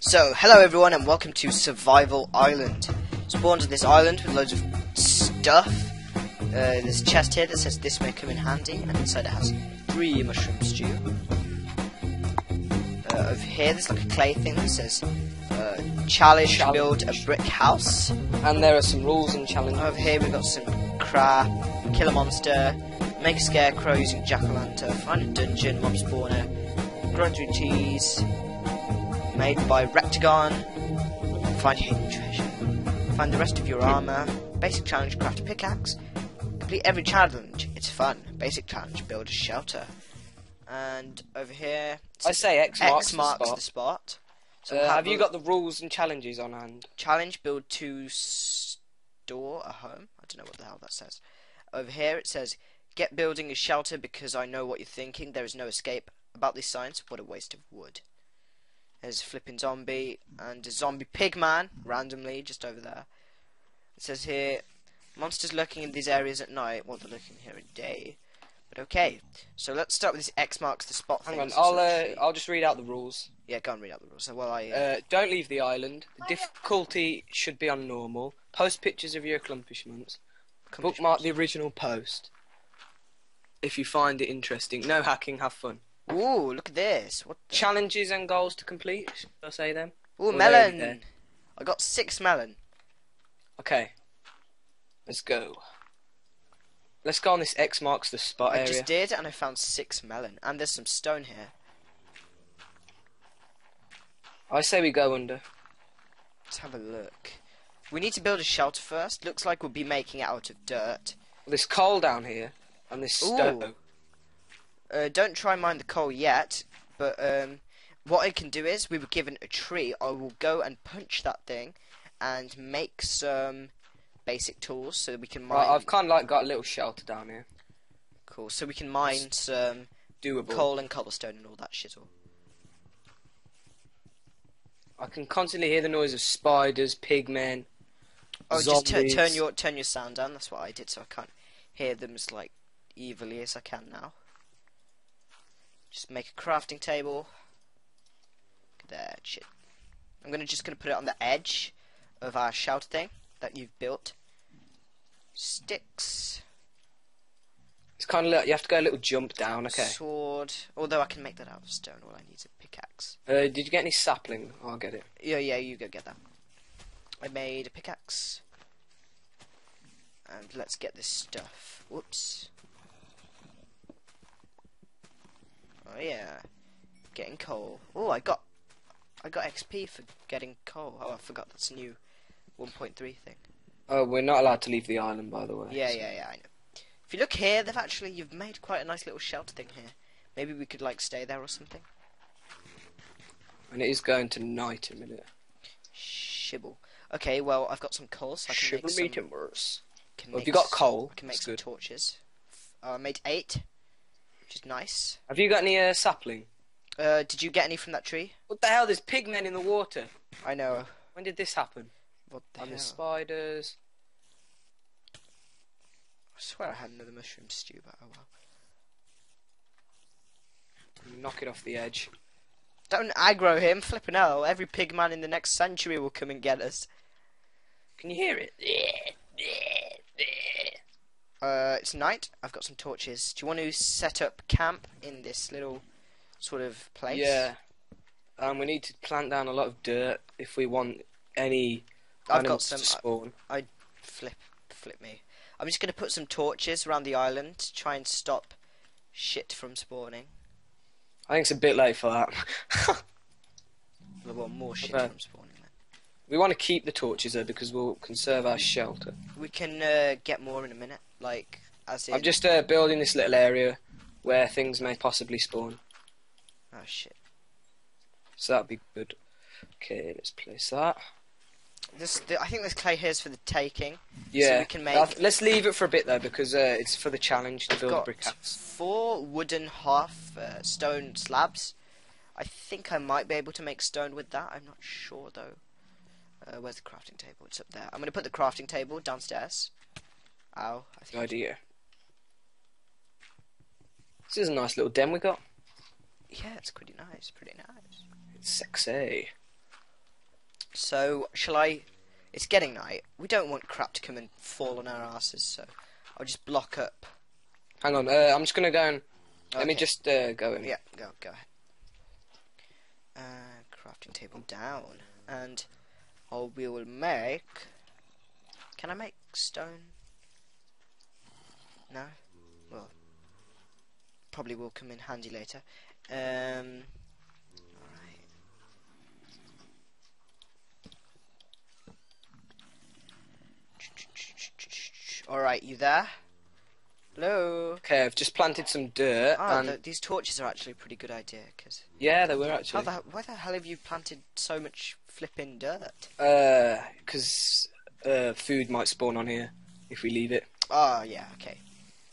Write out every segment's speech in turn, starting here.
So, hello everyone and welcome to Survival Island. Spawned on this island with loads of stuff. Uh, there's a chest here that says this may come in handy, and inside it has three mushroom stew. Uh, over here there's like a clay thing that says uh, challenge, Challenge. build a brick house. And there are some rules and challenges. Over here we've got some crap, kill a monster, make a scarecrow using jack-o'-lantern, find a dungeon, mob spawner, grind through cheese, made by Rectagon, find hidden treasure, find the rest of your armor, basic challenge, craft a pickaxe, complete every challenge, it's fun, basic challenge, build a shelter. And over here, I say X marks, X marks the the spot. spot. So Uh, have you got the rules and challenges on hand? challenge build to store a home. I don't know what the hell that says. Over here it says get building a shelter because I know what you're thinking. There is no escape about this science. What a waste of wood. There's a flipping zombie and a zombie pigman randomly just over there. It says here monsters lurking in these areas at night. Well, they're lurking here at day. But okay, so let's start with this X marks the spot Hang thing. on, I'll uh, I'll just read out the rules. yeah, go and read out the rules. So, while I uh, Uh, don't leave the island. The difficulty should be on normal. Post pictures of your accomplishments. Bookmark the original post. If you find it interesting. No hacking. Have fun. Ooh, look at this. What the? Challenges and goals to complete. Should I say them? Ooh, melon. I got six melon. Okay. Let's go. Let's go on this X marks the spot I area. just did, and I found six melon. And there's some stone here. I say we go under. Let's have a look. We need to build a shelter first. Looks like we'll be making it out of dirt. There's coal down here, and this stone. Uh, don't try and mine the coal yet, but um, what I can do is, we were given a tree. I will go and punch that thing, and make some basic tools so that we can mine. Right, I've kind of like got a little shelter down here. Cool. So we can mine some Doable. coal and cobblestone and all that shizzle. I can constantly hear the noise of spiders, pigmen. Oh, just turn your turn your sound down. That's what I did, so I can't hear them as like evilly as I can now. Just make a crafting table. That shit. I'm gonna just gonna put it on the edge of our shelter thing that you've built. Sticks, It's kind of like you have to go a little jump down. Okay. sword. Although I can make that out of stone. All I need is a pickaxe. Uh, did you get any sapling? I'll get it. Yeah, yeah, you go get that. I made a pickaxe. And let's get this stuff. Whoops. Oh yeah. Getting coal. Oh, I got I got XP for getting coal. Oh, I forgot that's new 1.3 thing. Oh, we're not allowed to leave the island, by the way. Yeah, yeah, yeah, I know. If you look here, they've actually you've made quite a nice little shelter thing here. Maybe we could like stay there or something. And it is going to night in a minute. Shibble. Okay, well I've got some coal, so I can Shiver make me some. timbers. Can Well, make if you got coal, I can make that's some good. torches. Uh, made eight, which is nice. Have you got any uh, sapling? Uh, did you get any from that tree? What the hell? There's pigmen in the water. I know. When did this happen? What the and hell? the spiders. I swear I had another mushroom stew, but oh well. Knock it off the edge. Don't aggro him, flipping hell. Every pig man in the next century will come and get us. Can you hear it? Uh, it's night. I've got some torches. Do you want to set up camp in this little sort of place? Yeah. Um, we need to plant down a lot of dirt if we want any I've got some. to spawn. I Flip, flip me. I'm just gonna put some torches around the island to try and stop shit from spawning. I think it's a bit late for that. Well, more shit Okay. from spawning. We want to keep the torches though because we'll conserve our shelter. We can uh, get more in a minute. Like, as in. I'm just uh, building this little area where things may possibly spawn, Oh shit. so that'd be good. Okay, let's place that. This, I think this clay here is for the taking. Yeah, we can make- uh, let's leave it for a bit though because uh, it's for the challenge to I've build a brick house. four wooden half uh, stone slabs. I think I might be able to make stone with that. I'm not sure though. Uh, where's the crafting table? It's up there. I'm gonna put the crafting table downstairs. Ow. I think idea. This is a nice little den we got. Yeah, it's pretty nice. Pretty nice. It's sexy. So, shall I? It's getting night. We don't want crap to come and fall on our asses, so I'll just block up. Hang on, uh, I'm just gonna go and let me just uh, go in. Yeah, go go ahead. Uh, crafting table down, and oh, we will make. Can I make stone? No. Well, probably will come in handy later. Um. Alright. Alright, you there? Hello? Okay, I've just planted some dirt, Ah, and th- these torches are actually a pretty good idea, because yeah, they were how actually. the, why the hell have you planted so much flipping dirt? because uh, food might spawn on here if we leave it. Oh yeah, okay.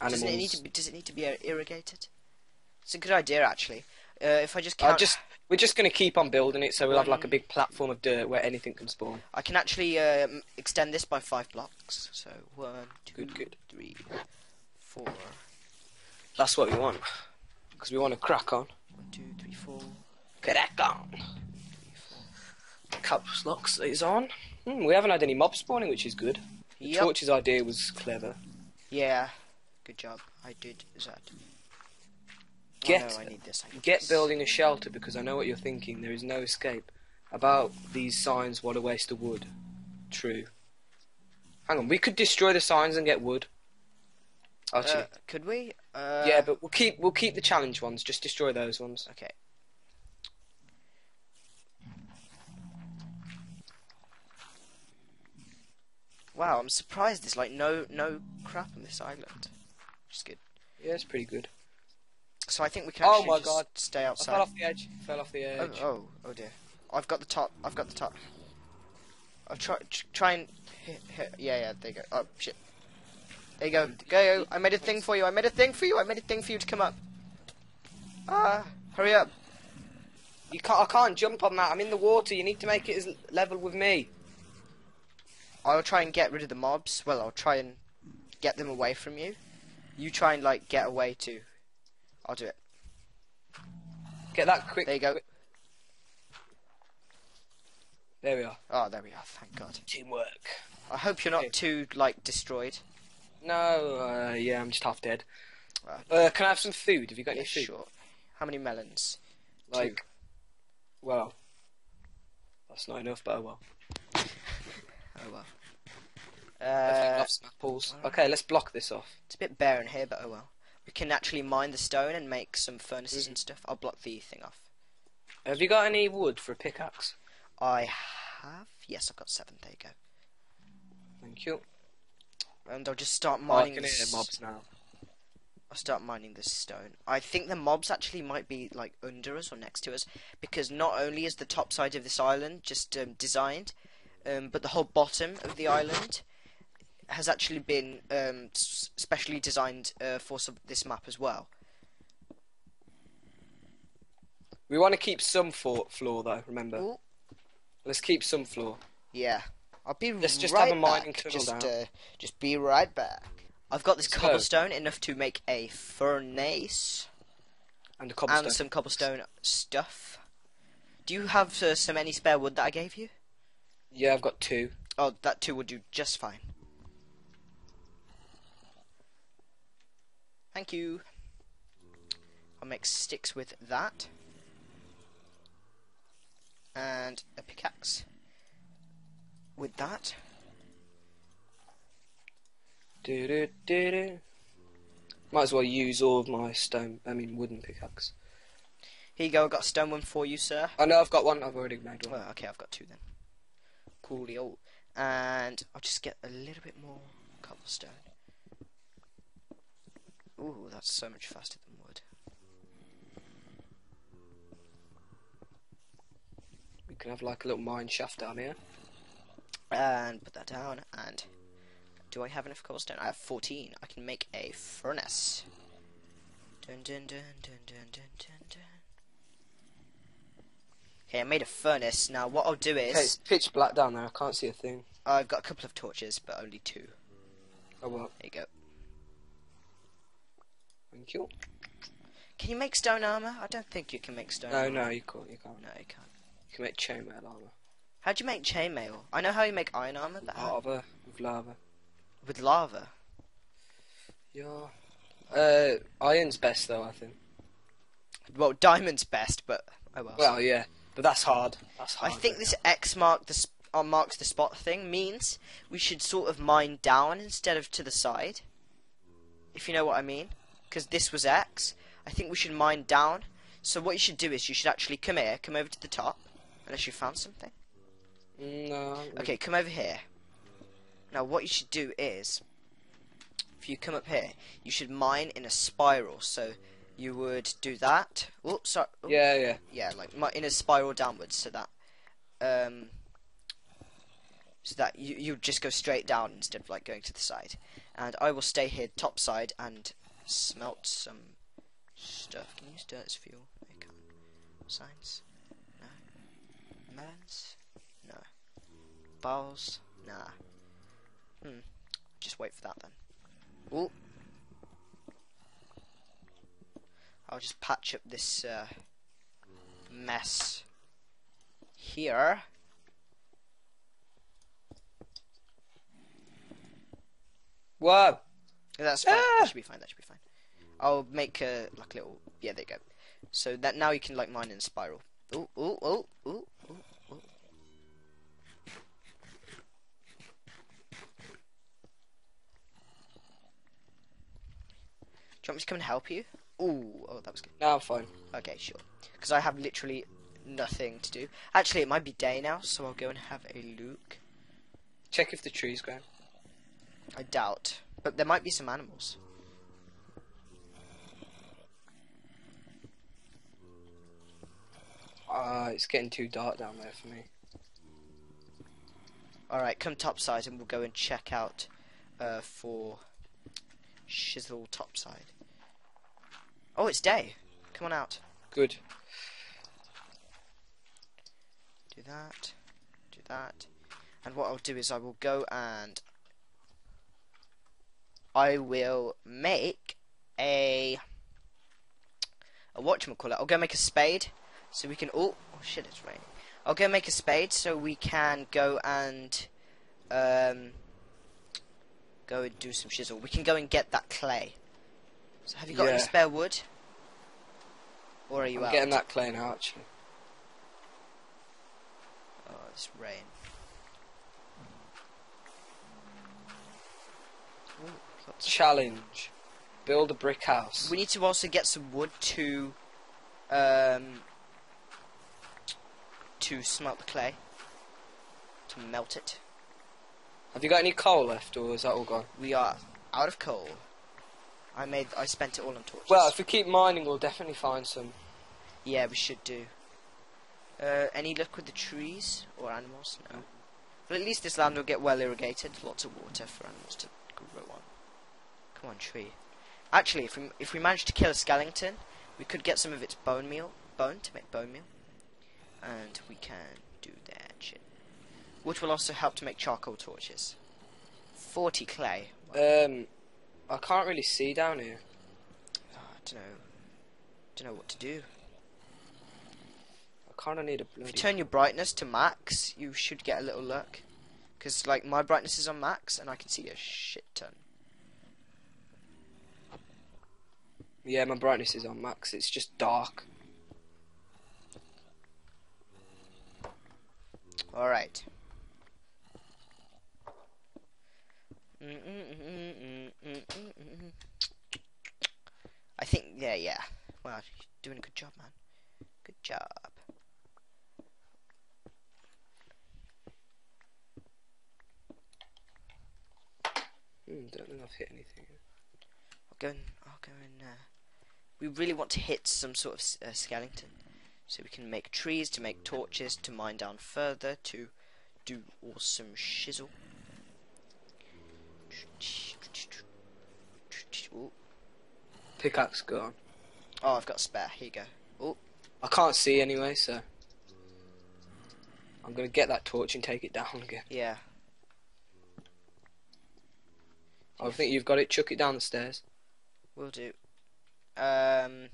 Animals. Does it need to be? Does it need to be uh, irrigated? It's a good idea actually. Uh, if I just I'll just we're just gonna keep on building it, so we'll have like a big platform of dirt where anything can spawn. I can actually um, extend this by five blocks. So one, two, Good, good. three, four, That's what we want, because we want to crack on. one, two, three, four. Crack on. Caps locks is on. Hmm, we haven't had any mob spawning, which is good. The Yep. torch's idea was clever. Yeah. Good job. I did that. Get- oh, no, this. Get this. building a shelter because I know what you're thinking. There is no escape. About these signs, what a waste of wood. True. Hang on, we could destroy the signs and get wood. Actually, Uh, could we? Uh, yeah, but we'll keep we'll keep the challenge ones. Just destroy those ones. Okay. Wow, I'm surprised there's like no no crap on this island. Which is good. Yeah, it's pretty good. So I think we can Oh actually my God. stay I fell off the edge. Fell off the Oh, edge. oh, oh dear. I've got the top. I've got the top. I'll try try and hit, hit. Yeah, yeah. There you go. Oh shit. There you go. Go. I made a thing for you. I made a thing for you. I made a thing for you to come up. Ah, hurry up. You can't. I can't jump on that. I'm in the water. You need to make it as level with me. I'll try and get rid of the mobs. Well, I'll try and get them away from you. You try and like get away too. I'll do it. Get that quick. There you go. There we are. Oh, there we are. Thank God. Teamwork. I hope you're not too like destroyed. No. Uh, yeah, I'm just half dead. Uh, Uh, can I have some food? Have you got yeah, any food? sure. How many melons? Like, well, that's not enough, but oh well. Oh well. Uh, love some apples. alright. Okay, let's block this off. it's a bit bare in here, but oh well. We can actually mine the stone and make some furnaces Mhm. and stuff. I'll block the thing off. Have you got any wood for a pickaxe? I have. Yes, I've got seven. There you go. Thank you. And I'll just start Oh, I mining. can hear mobs now. I'll start mining this stone. I think the mobs actually might be like under us or next to us because not only is the top side of this island just um, designed, um, but the whole bottom of the island has actually been um, specially designed uh, for some, this map as well. We want to keep some for- floor though. Remember, Ooh. let's keep some floor. Yeah, I'll be Let's just right have a mining back. tunnel Just, down. uh, just be right back. I've got this So- cobblestone enough to make a furnace And a cobblestone. and some cobblestone stuff. Do you have uh, some any spare wood that I gave you? Yeah, I've got two. Oh, that too would do just fine. Thank you. I'll make sticks with that. And a pickaxe. With that. Do-do-do-do. Might as well use all of my stone. I mean, wooden pickaxe. Here you go, I've got a stone one for you, sir. I know I've got one. I've already made one. Well, okay, I've got two then. Coolio. And I'll just get a little bit more cobblestone. Ooh, that's so much faster than wood. We can have like a little mine shaft down here. and put that down and do I have enough cobblestone? I have 14. I can make a furnace. Dun dun dun dun dun dun dun. Okay, I made a furnace. Now what I'll do Okay, it's is pitch black down there. I can't see a thing. I've got a couple of torches, but only two. Oh well. There you go. Thank you. Can you make stone armor? I don't think you can make stone No, armor. no, you can't. You can't. No, you can't. You can make chainmail armor. How do you make chainmail? I know how you make iron armor, but? Lava with lava. with lava. Yeah. Uh, iron's best though, I think. Well, diamond's best, but oh well. Well, yeah, but that's hard. That's I think this X mark the sp- uh, marks the spot thing means we should sort of mine down instead of to the side. If you know what I mean, because this was X. I think we should mine down. So what you should do is you should actually come here, come over to the top, unless you found something. No. Okay, come over here. Now, what you should do is, if you come up here, you should mine in a spiral. So you would do that. Oops, sorry. Oop. Yeah, yeah. yeah, like mi- in a spiral downwards, so that, um, so that you you just go straight down instead of like going to the side. And I will stay here top side and smelt some stuff. Can you use dirt as fuel? I can't. Signs? No. Melons? No. Bowls? Nah. Hmm. Just wait for that then. Ooh. I'll just patch up this uh, mess here. Whoa. That's fine. Ah! That should be fine. That should be fine. I'll make a like a little. Yeah, there you go. So that now you can like mine in a spiral. Ooh, ooh, ooh, ooh, ooh, ooh. Do you want me to come and help you? Ooh, oh, that was good. Now I'm fine. Okay, sure. Because I have literally nothing to do. Actually, it might be day now, so I'll go and have a look. Check if the tree's grown. I doubt, but there might be some animals. Ah, it's getting too dark down there for me. Alright, come topside and we'll go and check out uh, for Shizzle topside. Oh, it's day. Come on out. Good. Do that. Do that. And what I'll do is I will go and I will make a a whatchamacallit. I'll go make a spade so we can oh, oh shit it's raining. I'll go make a spade so we can go and um go and do some shizzle. We can go and get that clay. So have you got any spare wood? Or are you I'm out? getting that clay now, actually. Oh, it's rain. Ooh, Challenge. Build a brick house. We need to also get some wood to, um, to smelt the clay, to melt it. Have you got any coal left, or is that all gone? We are out of coal. I made, I spent it all on torches. Well, if we keep mining, we'll definitely find some. yeah, we should do. Uh, any luck with the trees or animals? No. But at least this land will get well irrigated. Lots of water for animals to grow on. Come on, tree. Actually, if we if we manage to kill a skeleton, we could get some of its bone meal, bone to make bone meal, and we can do that shit. Which will also help to make charcoal torches. Forty clay. Um, I can't really see down here. Oh, I don't know. Don't know what to do. I kind of need a If you turn your brightness to max, you should get a little look. Because, like, my brightness is on max, and I can see a shit ton. Yeah, my brightness is on max. It's just dark. Alright. I think, yeah, yeah. Wow, you're doing a good job, man. Good job. Hmm, don't think I've hit anything. I'll go and, I'll go and, uh, we really want to hit some sort of uh, skeleton. So we can make trees, to make torches, to mine down further, to do awesome shizzle. Ooh. Pickaxe gone. Oh, I've got a spare. Here you go. Oh, I can't see anyway, so I'm gonna get that torch and take it down again. yeah. I think you've got it. Chuck it down the stairs. Will do. Um.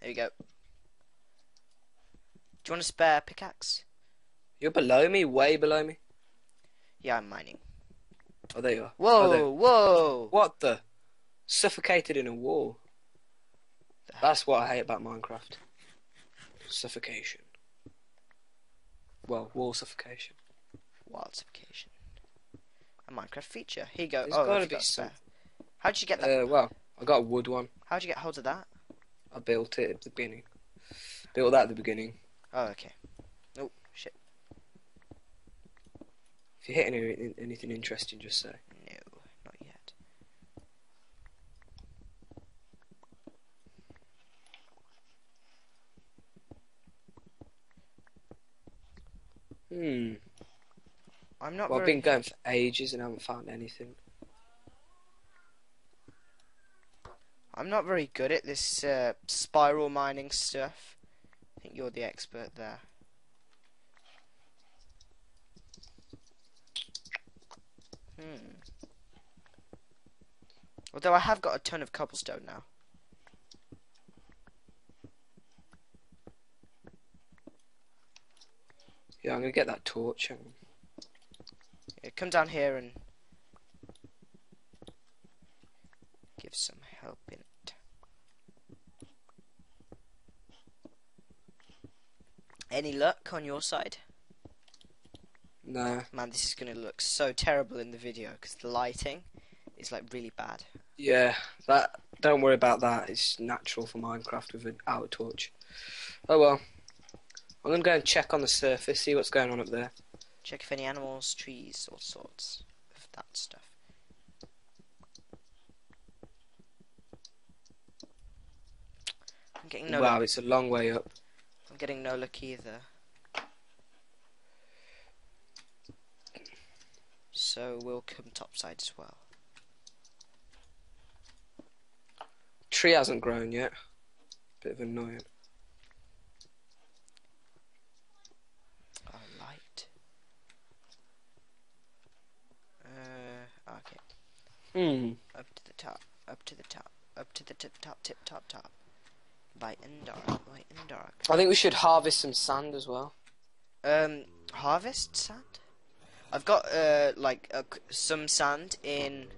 There you go. Do you want a spare pickaxe? You're below me, way below me. Yeah, I'm mining. Oh, there you are. Whoa, Oh, whoa! What the? Suffocated in a wall. That's what I hate about Minecraft. Suffocation. Well, wall suffocation. Wild suffocation. A Minecraft feature. Here you go. There's oh, gotta be some- How'd you get that? Uh, well, I got a wood one. How'd you get hold of that? I built it at the beginning. Built that at the beginning. Oh, okay. Oh, shit. If you hit any, anything interesting, just say. No, not yet. Hmm. I'm not Well, I've been going for ages and I haven't found anything. I'm not very good at this uh, spiral mining stuff. I think you're the expert there. Hmm. Although I have got a ton of cobblestone now. Yeah, I'm gonna get that torch. on. Yeah, come down here and give some help in it. Any luck on your side? No. Man, this is going to look so terrible in the video because the lighting is like really bad. Yeah, that. Don't worry about that. It's natural for Minecraft with an outer torch. Oh well. I'm gonna go and check on the surface, see what's going on up there. Check if any animals, trees, all sorts of that stuff. I'm getting no wow, luck. it's a long way up. I'm getting no luck either. So we'll come topside as well. Tree hasn't grown yet. Bit of annoying. Light. Uh, okay. Hmm. Up to the top, up to the top, up to the tip top, tip top top. Light and dark, light and dark. I think we should harvest some sand as well. Um, harvest sand? I've got, uh, like, uh, some sand in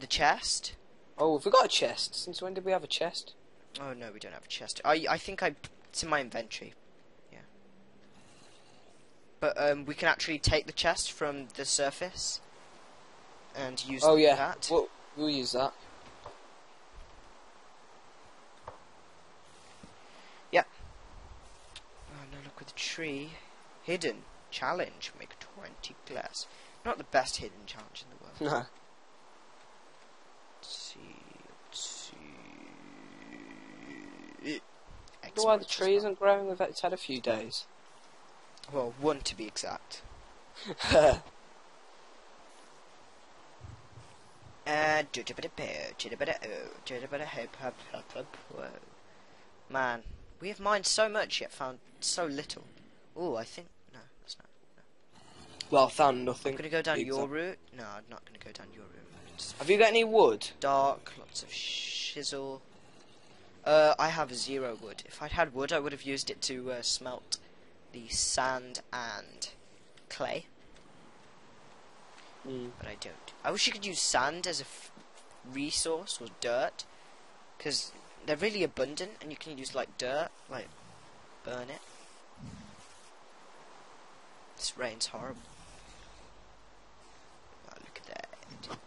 the chest. Oh, have we got a chest? Since when did we have a chest? Oh, no, we don't have a chest. I, I think I, it's in my inventory. Yeah. But, um, we can actually take the chest from the surface and use Oh yeah, that. we'll, we'll use that. Yeah. Oh no, look with the tree. Hidden. Challenge. Make 20 glass. Not the best hidden challenge in the world. No. Let's see. Let's see. I wonder why the tree isn't growing. We've had- It's had a few days. Well, one to be exact. Uh. Man, we have mined so much yet found so little. Oh, I think no, that's not. Well, I found nothing. I'm gonna go down your route. No, I'm not gonna go down your route. Have you got any wood? dark, lots of shizzle. Uh, I have zero wood. If I'd had wood, I would have used it to uh, smelt the sand and clay, Mm. but I don't. I wish you could use sand as a f- resource or dirt, because they're really abundant, and you can use like dirt, like burn it. This rain's horrible. Oh, look at that.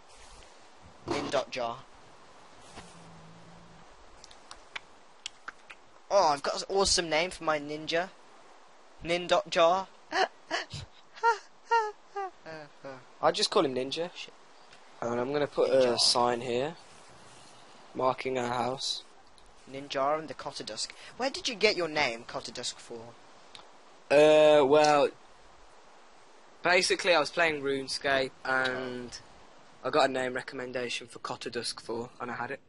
Min dot jar. Oh, I've got an awesome name for my ninja. Nin dot jar. I just call him Ninja. Shit. And I'm gonna put a sign here, marking our house. Ninja and the Cottadusk. Where did you get your name, Cottadusk, for? Uh, well, basically I was playing RuneScape and I got a name recommendation for Cotter Dusk 4 and I had it.